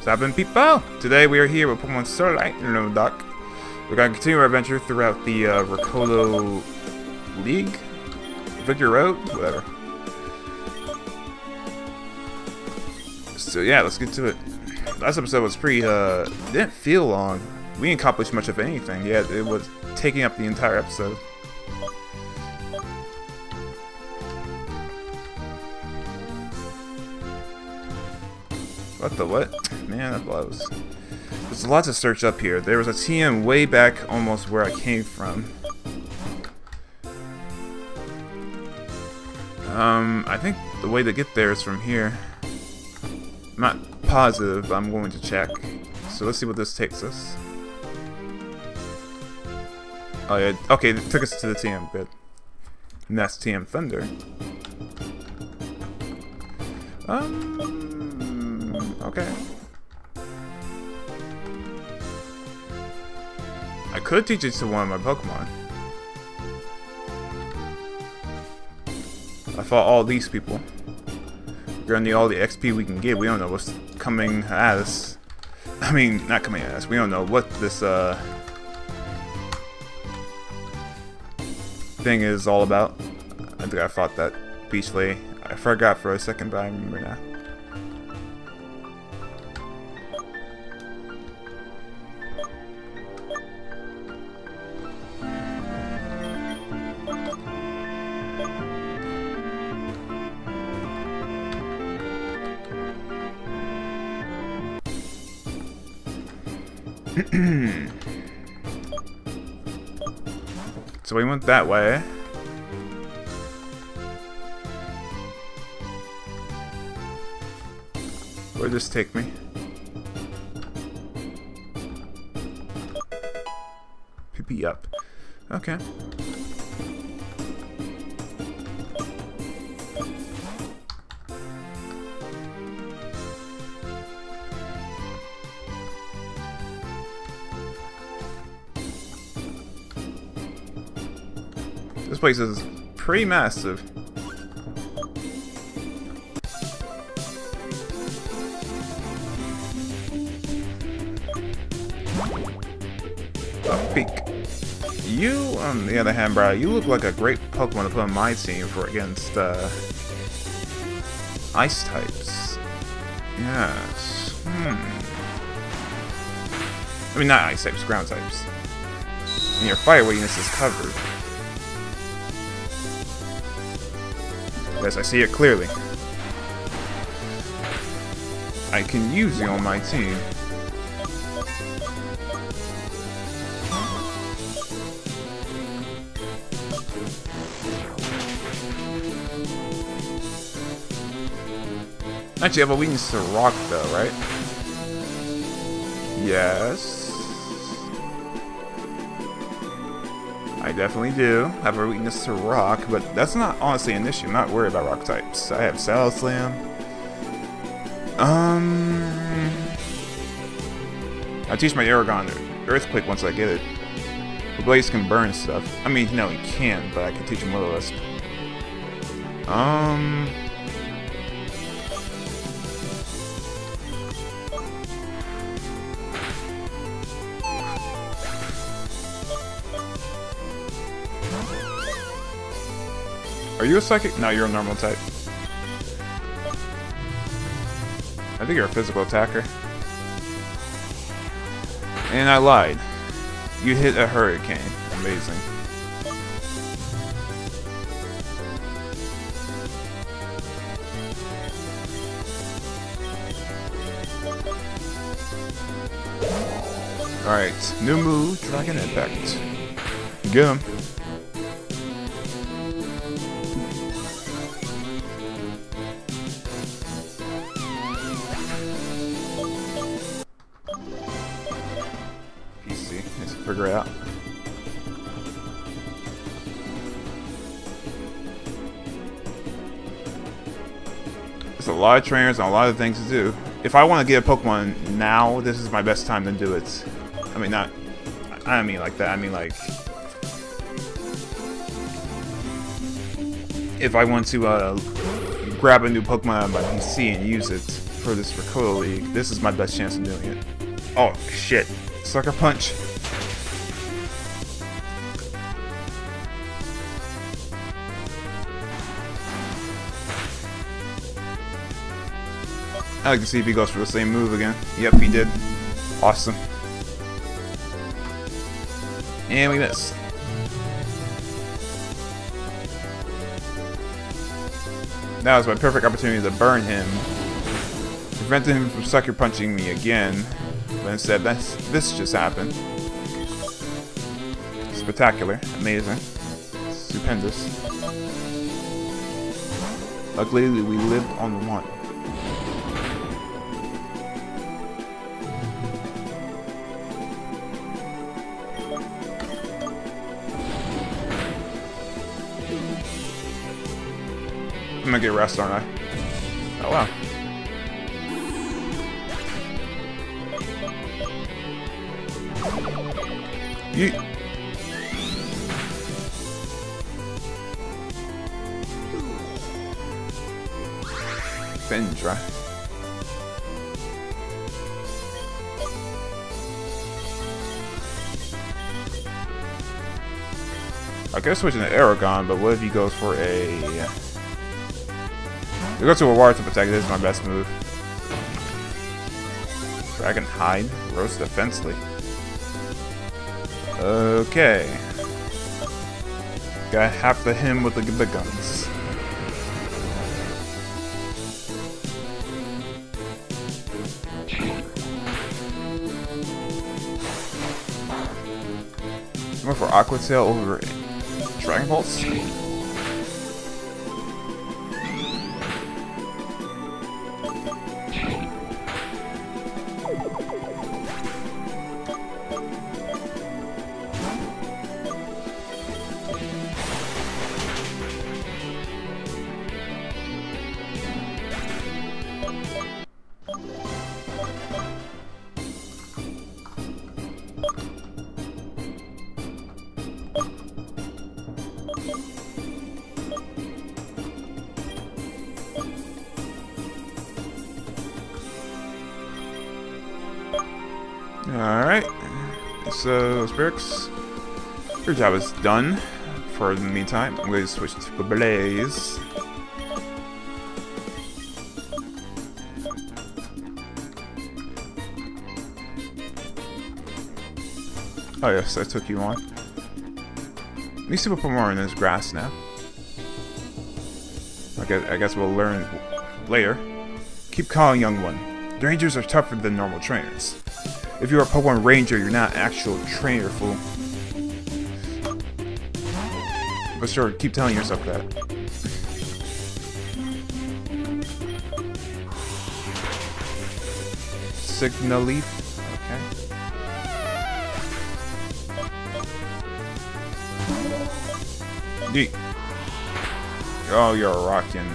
What's happening, people? Today we are here with Pokemon Solar Light and Lunar Dark. We're going to continue our adventure throughout the uh, Ricolo League? Victory Road? Whatever. So yeah, let's get to it. Last episode was pretty, uh, didn't feel long. We didn't accomplish much of anything yet. It was taking up the entire episode. What the what? Man, that blows. There's a lot to search up here. There was a TM way back almost where I came from. Um, I think the way to get there is from here. I'm not positive, I'm going to check. So let's see what this takes us. Oh yeah, okay, it took us to the TM, good. And that's TM Thunder. Um, okay. I could teach it to one of my Pokemon. I fought all these people. We're gonna need all the XP we can get. We don't know what's coming at us. I mean, not coming at us. We don't know what this uh, thing is all about. I think I fought that beach lady. I forgot for a second, but I remember now. So we went that way. Where'd this take me? PP up. Okay. Place is pretty massive. Oh, peek. You, on the other hand, bro, you look like a great Pokemon to put on my team for against, uh, ice types. Yes. Hmm. I mean, not ice types, ground types. And your fire weakness is covered. Yes, I see it clearly. I can use you on my team. Actually, I have a weakness to rock, though, right? Yes. I definitely do have a weakness to rock, but that's not honestly an issue. I'm not worried about rock types. I have Saddle Slam. Um, I teach my Aragon Earthquake once I get it. The Blaze can burn stuff. I mean, no, he can, but I can teach him Will-O-Wisp. Um, Are you a psychic? No, you're a normal type. I think you're a physical attacker. And I lied. You hit a hurricane. Amazing. Alright, new move, Dragon Impact. Get him. Figure out. There's a lot of trainers and a lot of things to do. If I want to get a Pokemon now, this is my best time to do it. I mean, not... I don't mean like that. I mean like... If I want to uh, grab a new Pokemon on my PC and use it, for this Ricotta League, this is my best chance of doing it. Oh, shit. Sucker Punch. I like to see if he goes for the same move again. Yep, he did. Awesome. And we missed. That was my perfect opportunity to burn him. Prevented him from sucker punching me again. But instead, this, this just happened. Spectacular. Amazing. Stupendous. Luckily, we lived on the one. I'm gonna get rest, aren't I? Oh wow. You. Fendra. I could switch into Aragon, but what if he goes for a... We go to a water to protect. This is my best move. Dragon hide. Roast defensively. Okay. Got half the him with the big guns. Going for Aqua Tail over Dragon Pulse? Your job is done. For the meantime, I'm going to switch to Blaze. Oh yes, I took you on. Let me see what more in this grass now. I guess, I guess we'll learn later. Keep calm, young one. The Rangers are tougher than normal trainers. If you're a Pokemon Ranger, you're not an actual trainer, fool. But sure, keep telling yourself that. Signal Leaf? Okay. Yeet. Oh, you're rocking.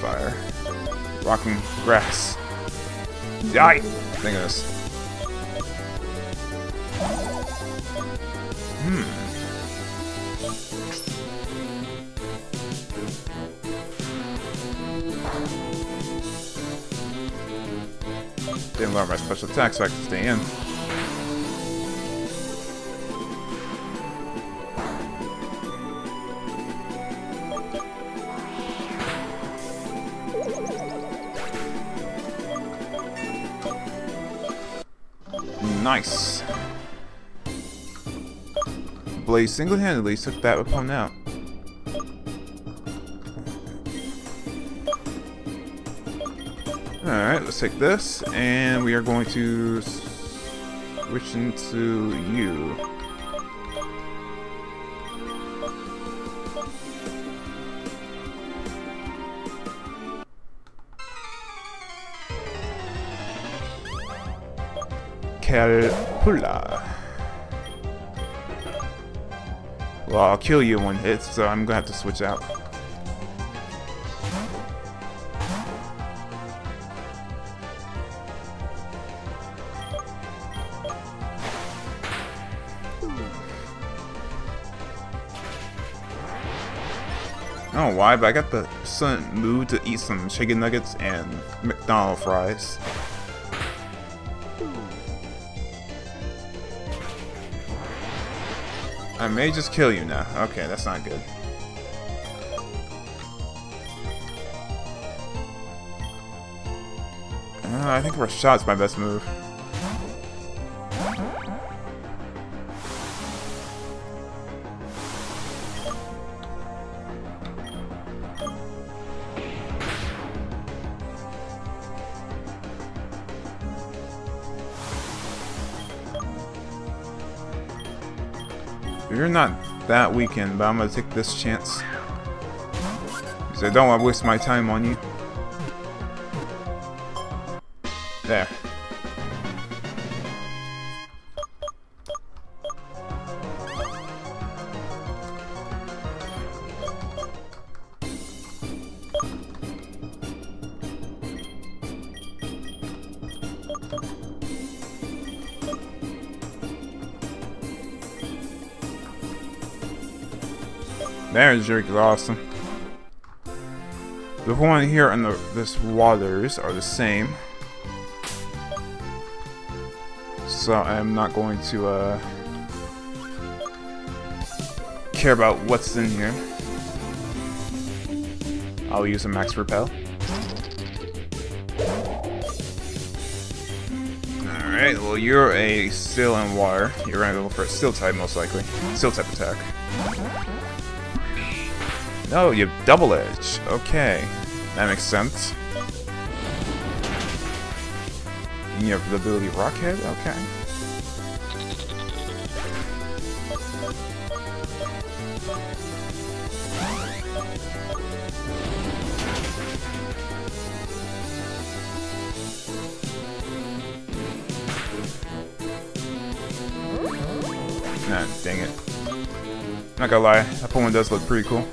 Fire. Rocking grass. Die! Of this. Hmm. Didn't learn my special attack so I can stay in. Nice. Blaze single-handedly took that opponent out. Alright, let's take this, and we are going to switch into you. Calpula. Well, I'll kill you in one hit, so I'm gonna have to switch out. I don't know why, but I got the sudden mood to eat some chicken nuggets and McDonald's fries. I may just kill you now. Okay, that's not good. Uh, I think Rashad's my best move. You're not that weakened, but I'm gonna take this chance. Because I don't want to waste my time on you. Jerk is awesome. The one here and the this waters are the same. So I'm not going to uh, care about what's in here. I'll use a max repel. Alright, well you're a still and water. You're gonna go for a steel type most likely. Steel type attack. No, you have double edge. Okay. That makes sense. You have the ability Rockhead? Okay. Nah, dang it. Not gonna lie, that Pokemon does look pretty cool.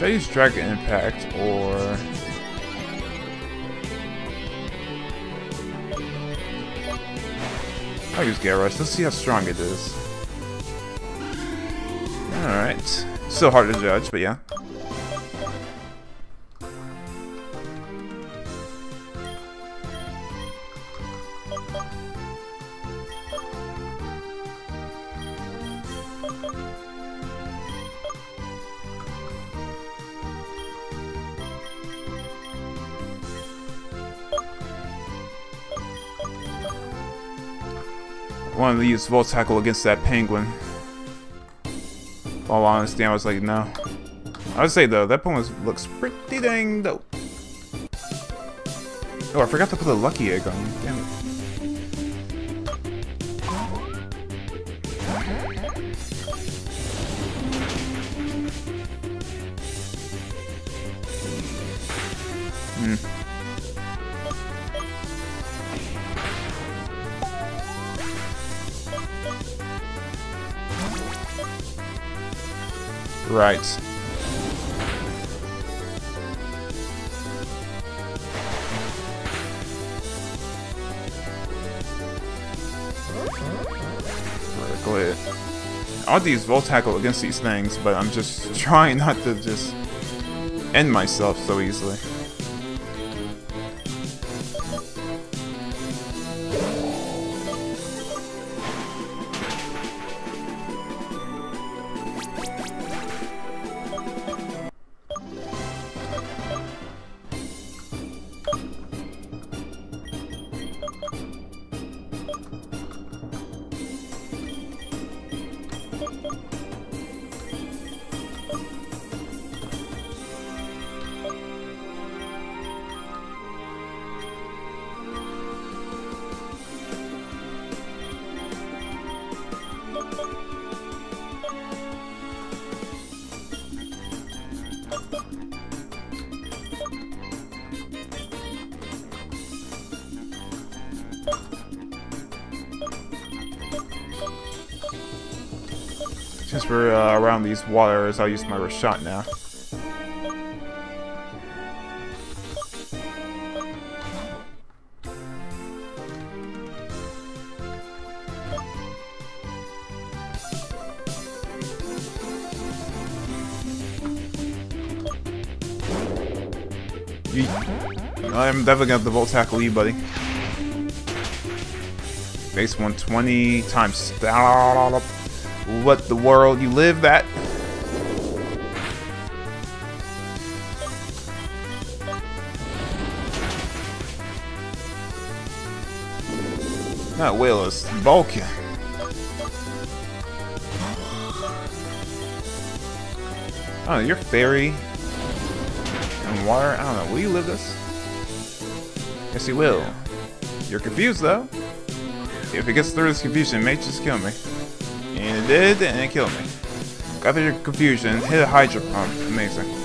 Should I use Dragon Impact or... I'll use Garrus. Let's see how strong it is. Alright. Still hard to judge, but yeah. Wanted to use Volt Tackle against that penguin. All honesty, I was like, no. I would say though, that Penguin looks pretty dang dope. Oh, I forgot to put the lucky egg on. Damn it. Hmm. Right. Vertical. I want to use Volt Tackle against these things, but I'm just trying not to just end myself so easily. For uh, around these waters, I'll use my shot now. I'm definitely gonna have to Volt Tackle you, buddy. Base 120 times... What the world? You live that? Not Willis, Vulcan. Oh, you're fairy and water. I don't know. Will you live this? Yes, he will. You're confused though. If it gets through this confusion, it may just kill me. Did, and it killed me. Got your confusion, hit a Hydro Pump. Amazing.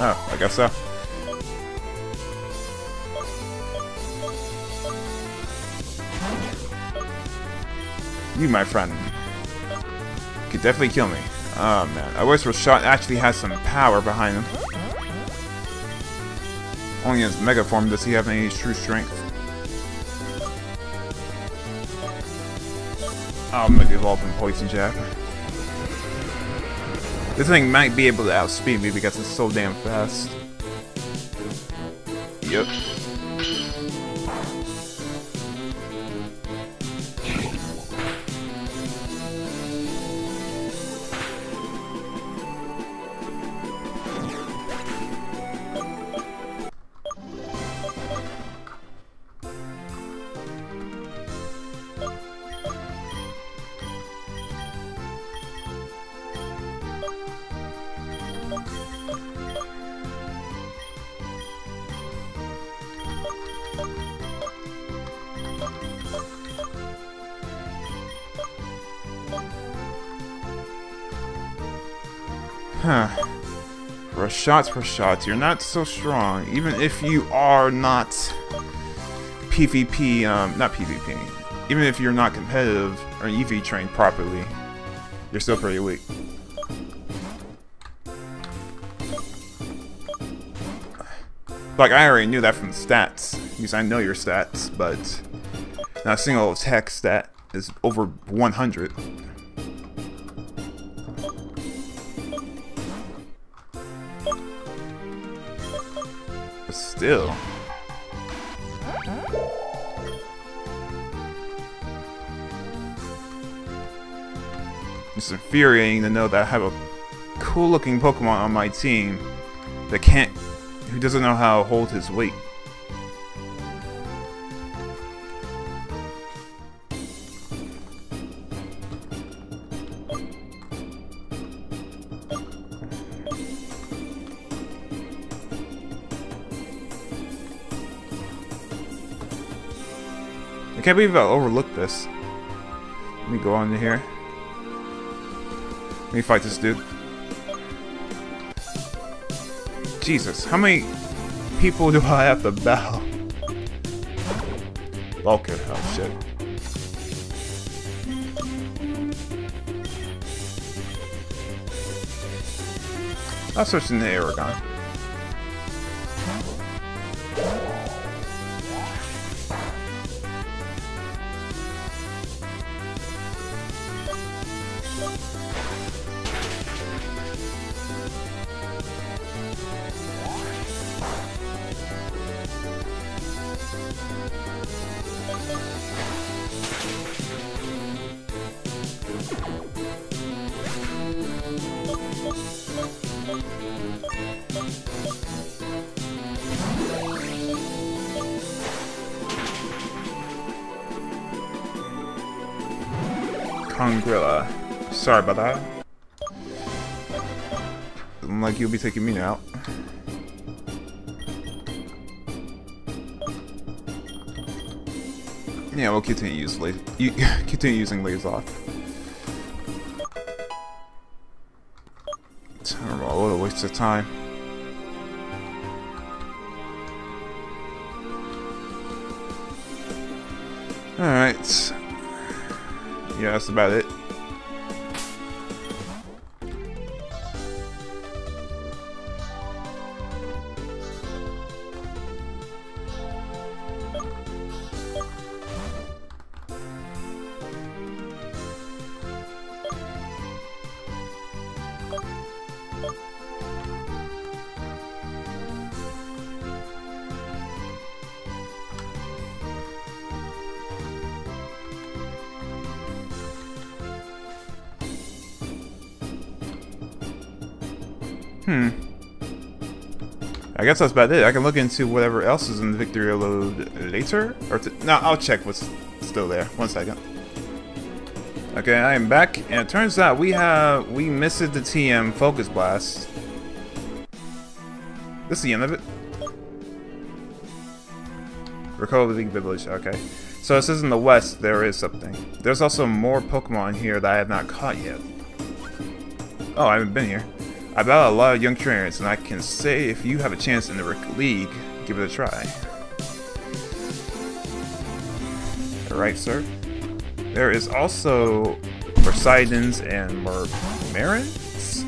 Oh, I guess so. You, my friend, could definitely kill me. Oh man, I wish Rashad actually has some power behind him. Only in his mega form does he have any true strength. Oh, Mega Evolve and Poison Jab. This thing might be able to outspeed me because it's so damn fast. Yep. Huh. For shots for shots, you're not so strong. Even if you are not PvP, um, not PvP. Even if you're not competitive or EV trained properly, you're still pretty weak. Like, I already knew that from the stats, because I know your stats, but not a single attack stat is over 100. Still. It's infuriating to know that I have a cool looking Pokemon on my team that can't, who doesn't know how to hold his weight. I can't believe I overlooked this. Let me go on here. Let me fight this dude. Jesus, how many people do I have to battle? Okay, oh shit. I'll switch into Aragon. Congrilla. Sorry about that. Like you'll be taking me out. Yeah, we'll continue use continue using lasers off. Terrible, what a waste of time. That's about it. Hmm. I guess that's about it. I can look into whatever else is in the victory load later. Or no, I'll check what's still there. One second. Okay, I am back, and it turns out we have we missed the TM Focus Blast. This is the end of it. The Village. Okay, so it says in the west there is something. There's also more Pokemon here that I have not caught yet. Oh, I haven't been here. I battle a lot of young trainers, and I can say if you have a chance in the league, give it a try. Alright, sir. There is also Poseidons and Marmarins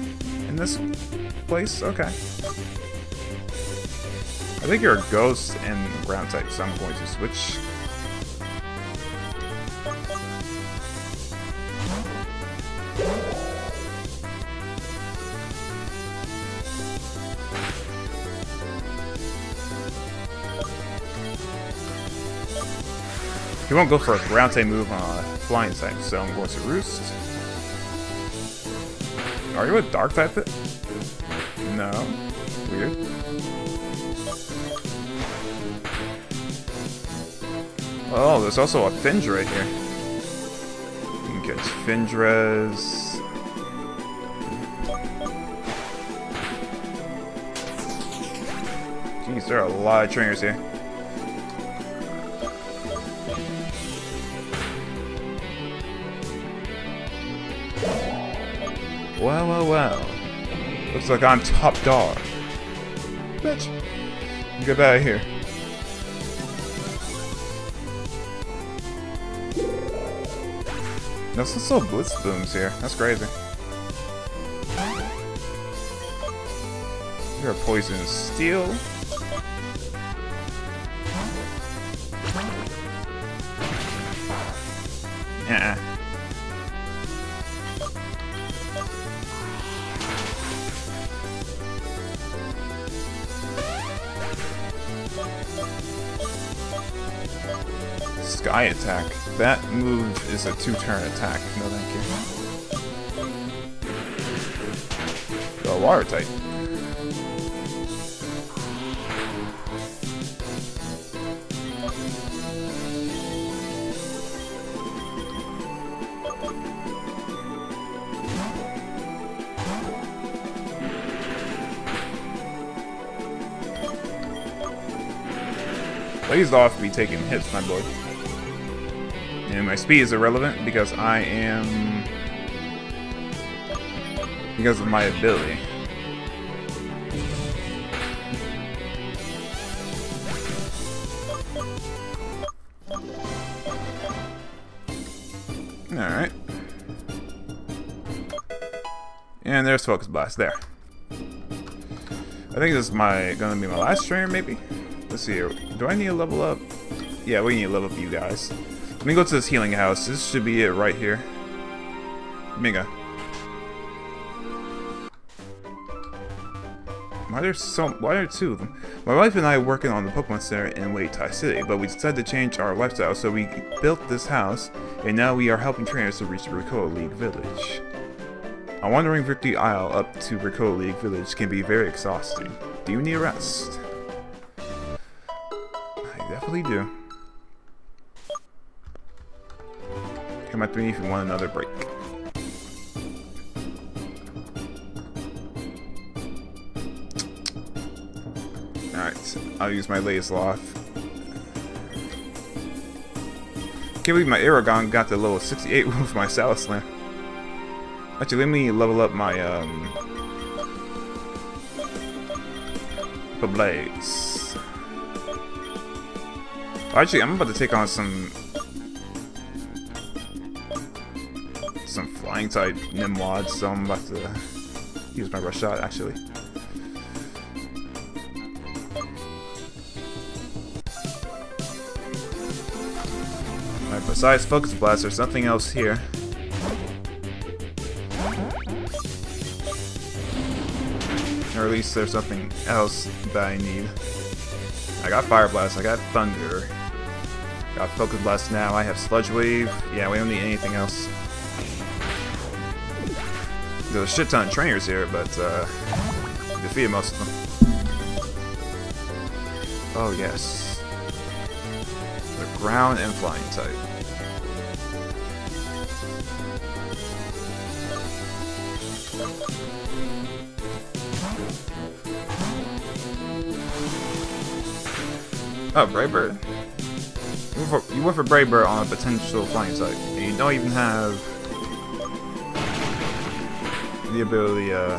in this place? Okay. I think you're a ghost and ground type, so I'm going to switch. He won't go for a ground type move on a flying type, so I'm going to Roost. Are you a dark type? No. Weird. Oh, there's also a Findra right here. You can catch Findras. Jeez, there are a lot of trainers here. Well, well, well. Looks like I'm top dog. Bitch. Get out of here. No, some still blitz booms here. That's crazy. You're a poison steel. Sky attack. That move is a two-turn attack. No thank you. Go water type. Blaze off be taking hits, my boy. And my speed is irrelevant because I am... Because of my ability. Alright. And there's Focus Blast, there. I think this is my gonna be my last trainer, maybe? Let's see here. Do I need to level up? Yeah, we need to level up you guys. Let me go to this healing house. This should be it right here. Mega. Why are there so why are two of them? My wife and I are working on the Pokemon Center in Waitai City, but we decided to change our lifestyle, so we built this house, and now we are helping trainers to reach the Ricola League Village. A wandering Victory Isle up to Ricola League Village can be very exhausting. Do you need a rest? I definitely do. Come at me if you want another break. Alright, I'll use my Laceloth. Can't believe my Aragon got the level 68 with my Salad. Actually, let me level up my, um... Blaze. Actually, I'm about to take on some... flying type Nimwads, so I'm about to use my rush shot, actually. Alright, besides Focus Blast, there's nothing else here. Or at least there's something else that I need. I got Fire Blast, I got Thunder. Got Focus Blast now, I have Sludge Wave. Yeah, we don't need anything else. There's a shit ton of trainers here, but uh, defeated most of them. Oh yes. The ground and flying type. Oh, Brave Bird. You went for, you went Brave Bird on a potential flying type, and you don't even have the ability, uh...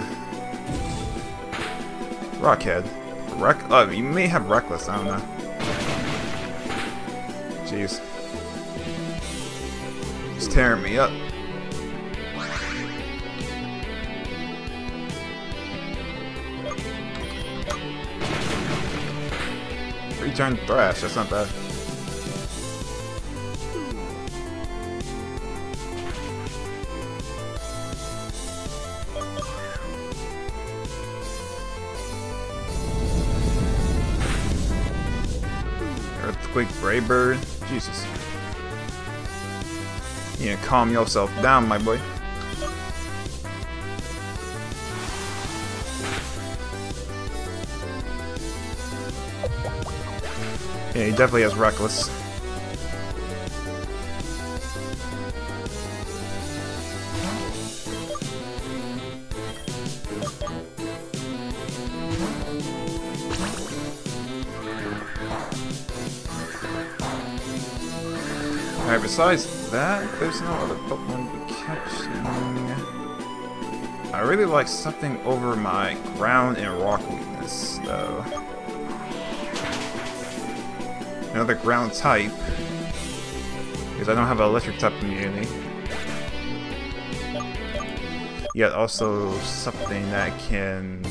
Rockhead. Wreck? Oh, you may have Reckless, I don't know. Jeez. It's tearing me up. Return Thrash, that's not bad. Earthquake Brave Bird. Jesus. You need to calm yourself down, my boy. Yeah, he definitely has Reckless. Besides that, there's no other Pokemon to be catching. I really like something over my ground and rock weakness, though. Another ground type. Because I don't have an electric type immunity. Yet also something that can...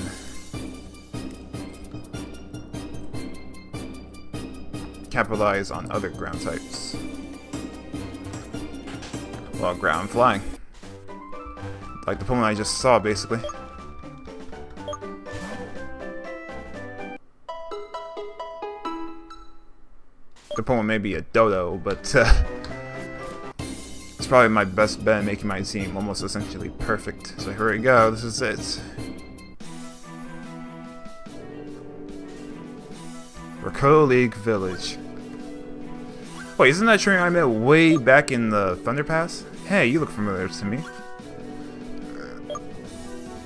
capitalize on other ground types. Ground flying. Like the Pokemon I just saw, basically. The Pokemon may be a Dodo, but uh, it's probably my best bet making my team almost essentially perfect. So here we go, this is it. Rakoto League Village. Wait, isn't that train I met way back in the Thunder Pass? Hey, you look familiar to me.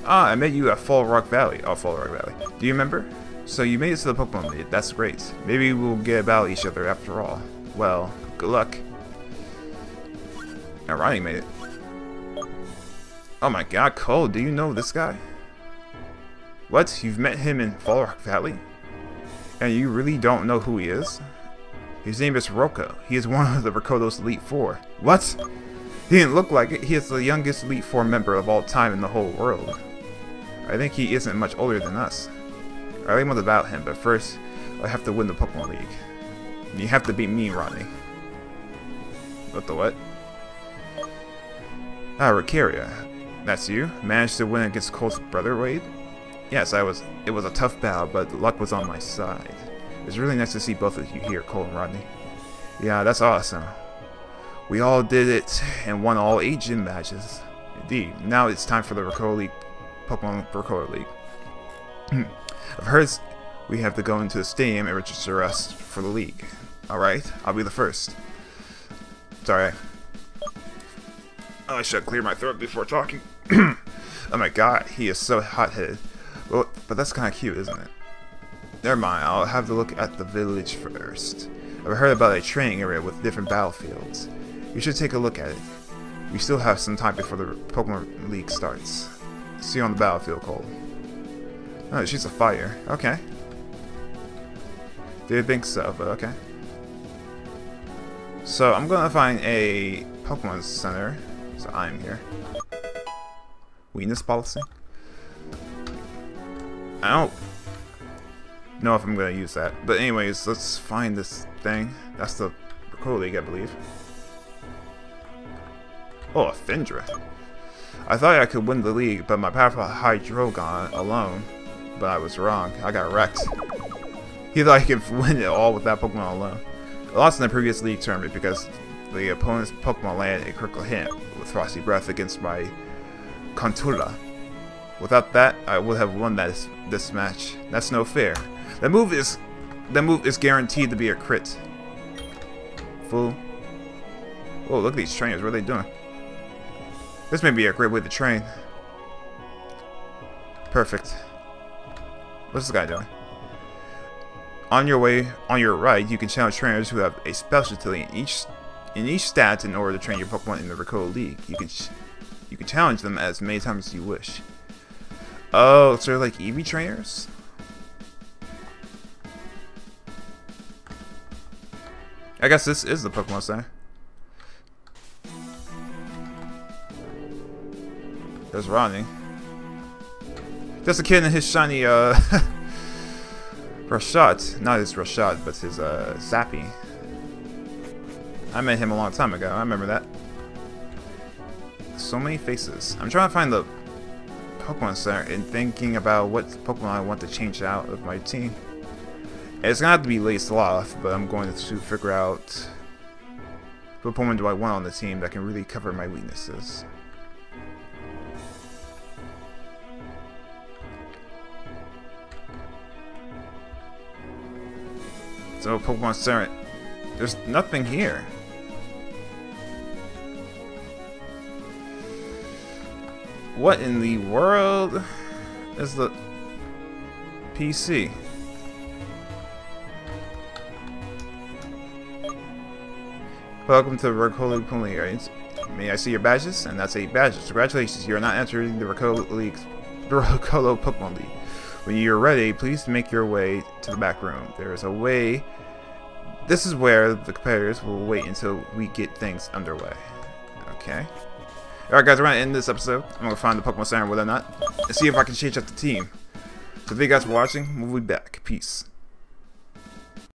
Ah, I met you at Fall Rock Valley. Oh, Fall Rock Valley. Do you remember? So you made it to the Pokemon League. That's great. Maybe we'll get about each other after all. Well, good luck. Now Ronnie made it. Oh my god, Cole, do you know this guy? What? You've met him in Fall Rock Valley? And you really don't know who he is? His name is Roko. He is one of the Rakoto's Elite Four. What? He didn't look like it. He is the youngest Elite Four member of all time in the whole world. I think he isn't much older than us. I really more about him, but first, I have to win the Pokemon League. You have to beat me, Ronnie. What the what? Ah, Rickaria. That's you? Managed to win against Cole's brother, Wade? Yes, I was. It was a tough battle, but luck was on my side. It's really nice to see both of you here, Cole and Rodney. Yeah, that's awesome. We all did it and won all eight gym matches. Indeed. Now it's time for the Rakoto League, Pokemon Rakoto League. I've heard we have to go into the stadium and register us for the league. Alright, I'll be the first. Sorry. Oh, I should clear my throat before talking. oh my god, he is so hot-headed. Well, but that's kind of cute, isn't it? Never mind, I'll have to look at the village first. I've heard about a training area with different battlefields. You should take a look at it. We still have some time before the Pokemon League starts. See you on the battlefield, Cole. Oh, she's a fire. Okay. Didn't think so, but okay. So, I'm gonna find a Pokemon Center. So, I'm here. Weakness policy? I don't know if I'm gonna use that. But anyways, let's find this thing. That's the Recruit League, I believe. Oh, Findra. I thought I could win the league, but my powerful Hydreigon alone. But I was wrong. I got wrecked. He thought he could win it all with that Pokemon alone. I lost in the previous league tournament because the opponent's Pokemon landed a critical hit with Frosty Breath against my Contura. Without that, I would have won this this match. That's no fair. That move is that move is guaranteed to be a crit. Fool. Oh, look at these trainers. What are they doing? This may be a great way to train. Perfect. What's this guy doing? On your way, on your right, you can challenge trainers who have a specialty in each in each stat in order to train your Pokemon in the Recruit League. You can you can challenge them as many times as you wish. Oh, so they're like EV trainers? I guess this is the Pokemon Center. There's Ronnie. That's a kid in his shiny, uh... Rashad. Not his Rashad, but his, uh, Zappy. I met him a long time ago. I remember that. So many faces. I'm trying to find the Pokemon Center and thinking about what Pokemon I want to change out of my team. It's gonna have to be Laceloth, but I'm going to figure out what Pokemon do I want on the team that can really cover my weaknesses. So Pokemon Center, there's nothing here. What in the world is the PC? Welcome to the Recolo League. May I see your badges? And that's eight badges. Congratulations, you are not entering the Recolo League, Recolo Pokemon League. When you're ready, please make your way to the back room. There is a way... This is where the competitors will wait until we get things underway. Okay. Alright guys, we're gonna end this episode. I'm gonna find the Pokemon Center, whether or not, and see if I can change up the team. So thank you guys for watching. We'll be back. Peace.